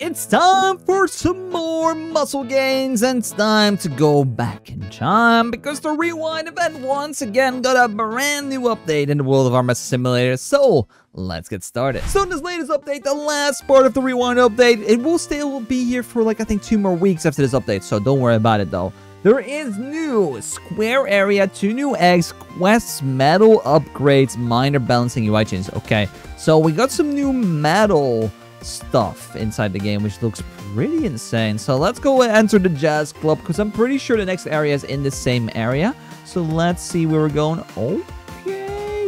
It's time for some more muscle gains, and it's time to go back in time because the Rewind event once again got a brand new update in the World of Arm Wrestle Simulator. So let's get started. So in this latest update, the last part of the Rewind update, it will still be here for like I think two more weeks after this update. So don't worry about it though. There is new square area, two new eggs, quests, medal upgrades, minor balancing UI changes. Okay, so we got some new medal stuff inside the game, which looks pretty insane. So let's go and enter the Jazz Club, because I'm pretty sure the next area is in the same area. So let's see where we're going. Okay,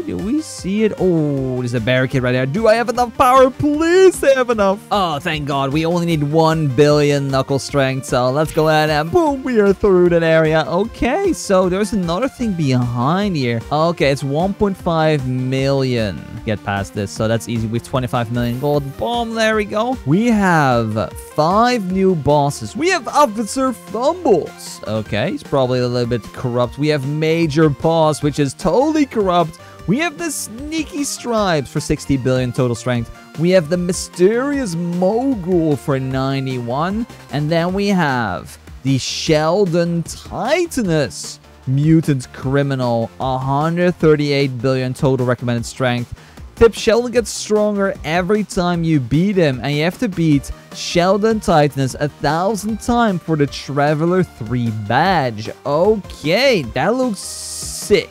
do we see it? Oh, there's a barricade right there. Do I have enough power? Please have enough. Oh, thank God. We only need 1 billion knuckle strength. So let's go ahead and boom, we are through that area. Okay, so there's another thing behind here. Okay, it's 1.5 million. Get past this. So that's easy with 25 million gold. Boom, there we go. We have five new bosses. We have Officer Fumbles. Okay, he's probably a little bit corrupt. We have Major Boss, which is totally corrupt. We have the Sneaky Stripes for 60 billion total strength. We have the Mysterious Mogul for 91. And then we have the Sheldon Titanus Mutant Criminal, 138 billion total recommended strength. Tip Sheldon gets stronger every time you beat him, and you have to beat Sheldon Titanus a thousand times for the Traveler 3 badge. Okay, that looks sick.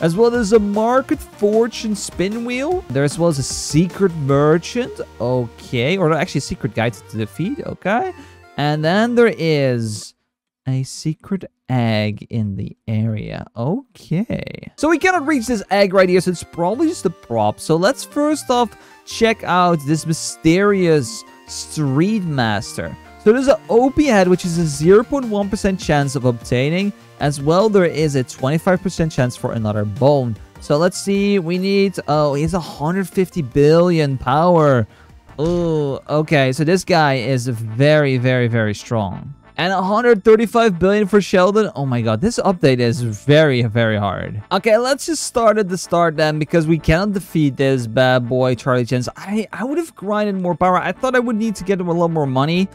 As well as a Market Fortune spin wheel. There as well as a Secret Merchant. Okay, or actually a Secret Guide to defeat. Okay. And then there is a secret egg in the area. Okay. So we cannot reach this egg right here, so it's probably just a prop. So let's first off check out this mysterious Street Master. So there's an OP head, which is a 0.1% chance of obtaining. As well, there is a 25% chance for another bone. So let's see. We need... Oh, he has 150 billion power. Oh, okay. So this guy is very, very, very strong. And 135 billion for Sheldon. Oh my god, this update is very, very hard. Okay, let's just start at the start then, because we cannot defeat this bad boy, Charlie Chance. I, I would have grinded more power. I thought I would need to get him a lot more money.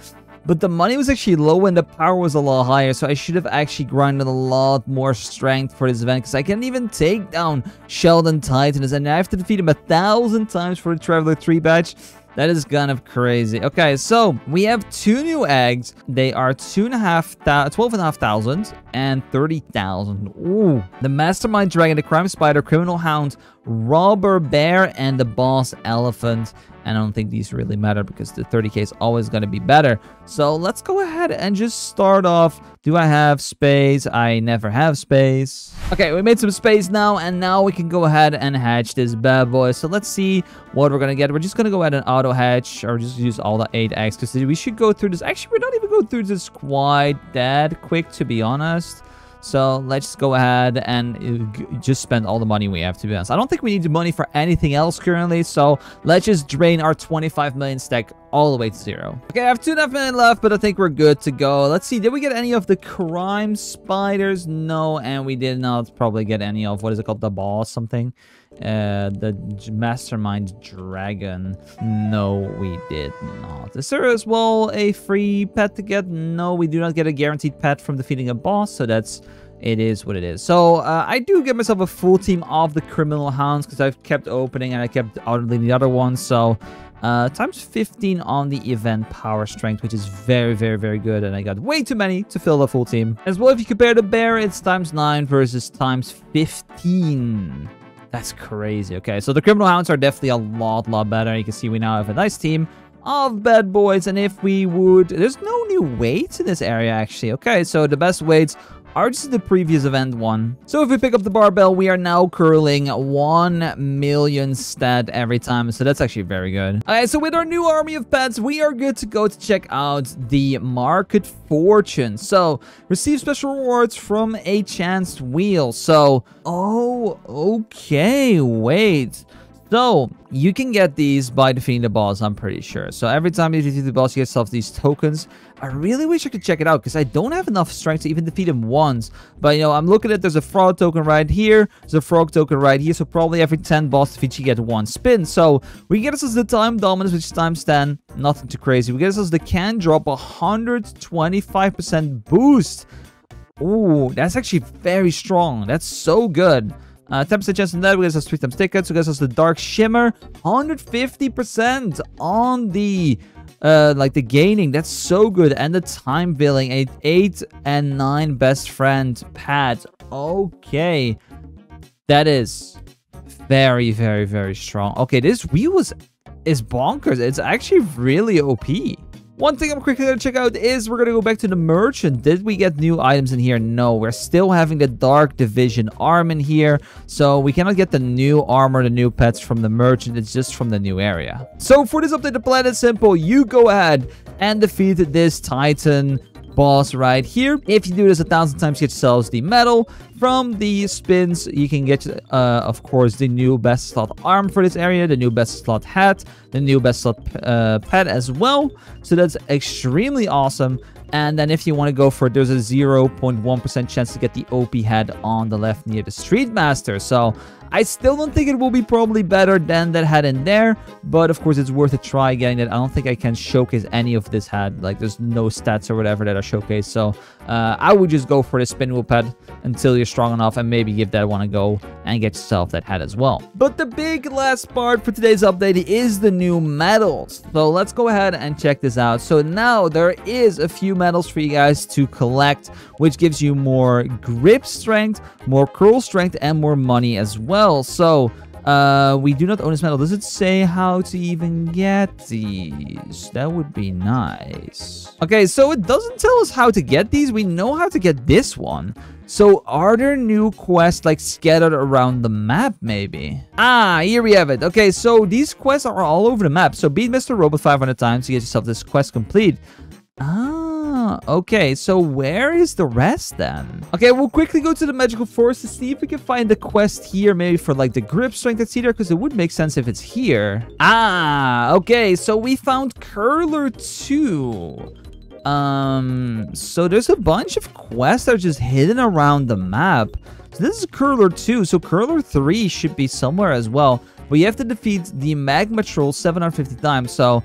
But the money was actually low and the power was a lot higher. So I should have actually grinded a lot more strength for this event. Because I can't even take down Sheldon Titanus. And I have to defeat him a thousand times for the Traveler 3 badge. That is kind of crazy. Okay, so we have two new eggs. They are two and a half, twelve and a half thousand and thirty thousand. Ooh, the Mastermind Dragon, the Crime Spider, Criminal Hound, Robber Bear, and the Boss Elephant. And I don't think these really matter because the 30k is always going to be better. So let's go ahead and just start off. Do I have space? I never have space. Okay, we made some space now, and now we can go ahead and hatch this bad boy. So let's see what we're going to get. We're just going to go ahead and auto hatch, or just use all the 8 eggs, because we should go through this. Actually, we're not even going through this quite that quick, to be honest. So let's go ahead and uh, just spend all the money we have, to be honest. I don't think we need the money for anything else currently, so let's just drain our 25 million stack all the way to zero. Okay, I have two and a half million left, but I think we're good to go. Let's see, did we get any of the crime spiders? No, and we did not probably get any of, what is it called, the boss something? Uh, the mastermind dragon. No, we did not. Is there as well a free pet to get? No, we do not get a guaranteed pet from defeating a boss, so that's it is what it is. So uh, I do get myself a full team of the criminal hounds because I've kept opening and I kept out the other ones. So uh, times 15 on the event power strength, which is very, very, very good. And I got way too many to fill the full team. As well, if you compare the bear, it's times 9 versus times 15. That's crazy. Okay, so the Criminal Hounds are definitely a lot, lot better. You can see we now have a nice team of bad boys. And if we would... There's no new weights in this area, actually. Okay, so the best weights are just the previous event one. So if we pick up the barbell, we are now curling 1 million stat every time. So that's actually very good. Alright, so with our new army of pets, we are good to go to check out the market fortune. So receive special rewards from a chanced wheel. So, oh, okay, wait. So, you can get these by defeating the boss, I'm pretty sure. So, every time you defeat the boss, you get yourself these tokens. I really wish I could check it out because I don't have enough strength to even defeat him once. But, you know, I'm looking at there's a frog token right here. There's a frog token right here. So, probably every 10 boss defeats, you get one spin. So, we get ourselves the time dominance, which is times 10. Nothing too crazy. We get ourselves the can drop 125% boost. Ooh, that's actually very strong. That's so good. Uh, 10% chance on that, we get us 3 times tickets, we get us the Dark Shimmer, 150% on the, uh, like the gaining, that's so good, and the Time Billing, 8, 8 and 9 Best Friend pads, okay, that is very, very, very strong. Okay, this wheel was, is bonkers, it's actually really OP. One thing I'm quickly going to check out is we're going to go back to the merchant. Did we get new items in here? No, we're still having the Dark Division arm in here. So we cannot get the new armor, the new pets from the merchant. It's just from the new area. So for this update, the plan is simple. You go ahead and defeat this Titan boss right here. If you do this a thousand times, get yourselves the medal. From the spins, you can get, uh, of course, the new best slot arm for this area, the new best slot hat, the new best slot uh, pet as well. So that's extremely awesome. And then if you want to go for it, there's a 0.1% chance to get the OP head on the left near the Street Master. So I still don't think it will be probably better than that hat in there, but of course it's worth a try getting it. I don't think I can showcase any of this hat. like there's no stats or whatever that are showcased, so uh, I would just go for the spin wheel pad until you're strong enough and maybe give that one a go and get yourself that hat as well. But the big last part for today's update is the new medals. So let's go ahead and check this out. So now there is a few medals for you guys to collect, which gives you more grip strength, more curl strength, and more money as well. So uh, we do not own this medal. Does it say how to even get these? That would be nice. Okay, so it doesn't tell us how to get these. We know how to get this one. So are there new quests like scattered around the map maybe? Ah, here we have it. Okay, so these quests are all over the map. So beat Mr. Robot 500 times to get yourself this quest complete. Ah, okay. So where is the rest then? Okay, we'll quickly go to the magical forest to see if we can find the quest here, maybe for like the grip strength here, because it would make sense if it's here. Ah, okay. So we found Curler 2. Um, so there's a bunch of quests that are just hidden around the map. So this is Curler 2, so Curler 3 should be somewhere as well. But you have to defeat the Magma Troll 750 times, so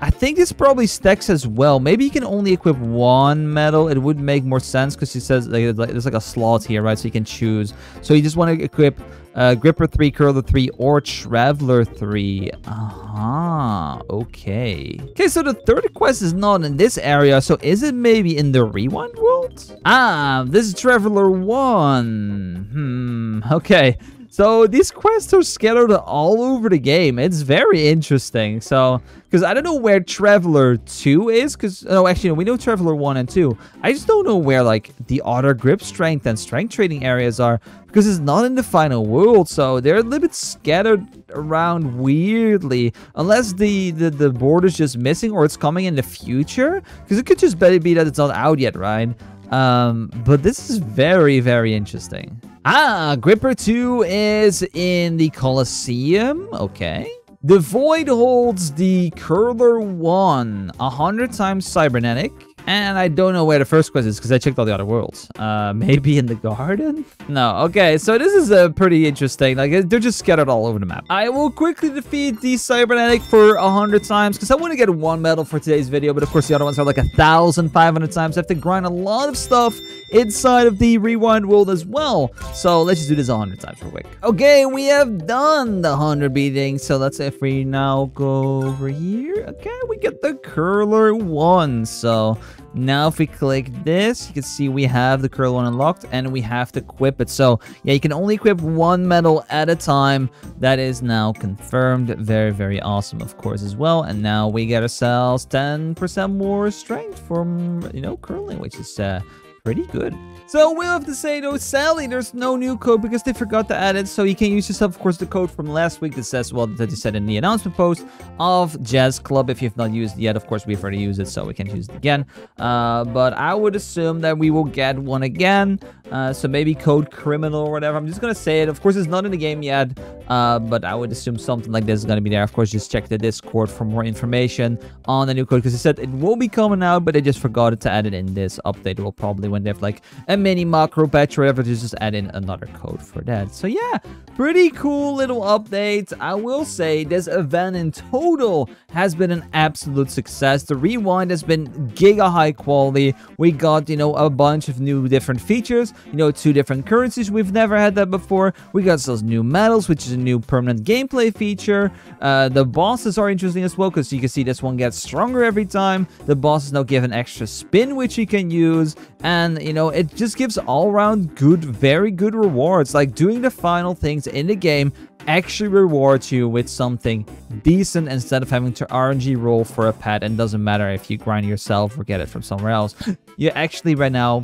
I think this probably stacks as well. Maybe you can only equip one medal. It would make more sense because he says like, there's like a slot here, right? So you can choose. So you just want to equip uh, Gripper 3, Curler 3, or Traveler 3. Uh-huh. Okay. Okay, so the third quest is not in this area. So is it maybe in the Rewind world? Ah, this is Traveler 1. Hmm. Okay. So these quests are scattered all over the game. It's very interesting. So, because I don't know where Traveler 2 is. Because, no, oh, actually, no, we know Traveler 1 and 2. I just don't know where, like, the other grip strength and strength training areas are. Because it's not in the final world. So they're a little bit scattered around weirdly. Unless the, the, the board is just missing or it's coming in the future. Because it could just be that it's not out yet, right? Um, but this is very, very interesting. Ah, Gripper 2 is in the Colosseum. Okay. The Void holds the Curler 1, 100 times Cybernetic. And I don't know where the first quest is because I checked all the other worlds. Uh, maybe in the garden? No, okay, so this is a uh, pretty interesting. Like, they're just scattered all over the map. I will quickly defeat the Cybernetic for 100 times because I want to get one medal for today's video. But of course, the other ones are like 1,500 times. I have to grind a lot of stuff inside of the Rewind world as well. So let's just do this 100 times real quick. Okay, we have done the 100 beating. So let's if we now go over here. Okay, we get the Curler 1. So now if we click this, you can see we have the curl one unlocked and we have to equip it. So yeah, you can only equip one medal at a time. That is now confirmed. Very, very awesome, of course, as well. And now we get ourselves 10% more strength from, you know, curling, which is uh, pretty good. So we'll have to say though, sadly, there's no new code because they forgot to add it. So you can use yourself, of course, the code from last week that says, well, that you said in the announcement post of Jazz Club. If you've not used it yet, of course, we've already used it, so we can use it again. Uh, but I would assume that we will get one again. Uh, so maybe code criminal or whatever. I'm just going to say it. Of course, it's not in the game yet. uh, but I would assume something like this is going to be there. Of course, just check the Discord for more information on the new code because it said it will be coming out, but they just forgot to add it in this update. Will probably when they have like a mini macro batch whatever, to just add in another code for that. So yeah, pretty cool little update. I will say this event in total has been an absolute success. The rewind has been giga high quality. We got, you know, a bunch of new different features, you know, two different currencies. We've never had that before. We got those new medals, which is a new permanent gameplay feature. Uh, the bosses are interesting as well because you can see this one gets stronger every time. The boss is now given extra spin, which you can use. And, you know, it just gives all around good, very good rewards. Like doing the final things in the game actually rewards you with something decent instead of having to RNG roll for a pet and doesn't matter if you grind yourself or get it from somewhere else. You actually right now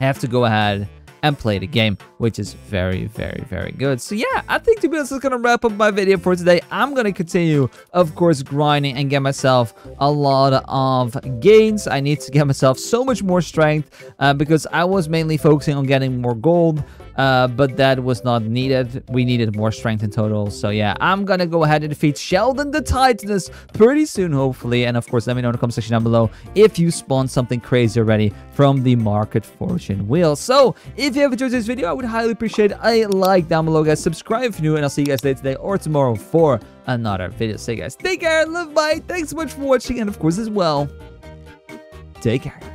have to go ahead and play the game, which is very, very, very good. So yeah, I think to be honest, that's gonna wrap up my video for today. I'm gonna continue, of course, grinding and get myself a lot of gains. I need to get myself so much more strength uh, because I was mainly focusing on getting more gold uh, but that was not needed. We needed more strength in total. So yeah, I'm gonna go ahead and defeat Sheldon the Titaness pretty soon, hopefully. And of course, let me know in the comment section down below if you spawned something crazy already from the Market Fortune Wheel. So if you have enjoyed this video, I would highly appreciate a like down below, guys. Subscribe if you're new, and I'll see you guys later today or tomorrow for another video. So guys, take care, live bye. Thanks so much for watching, and of course as well, take care.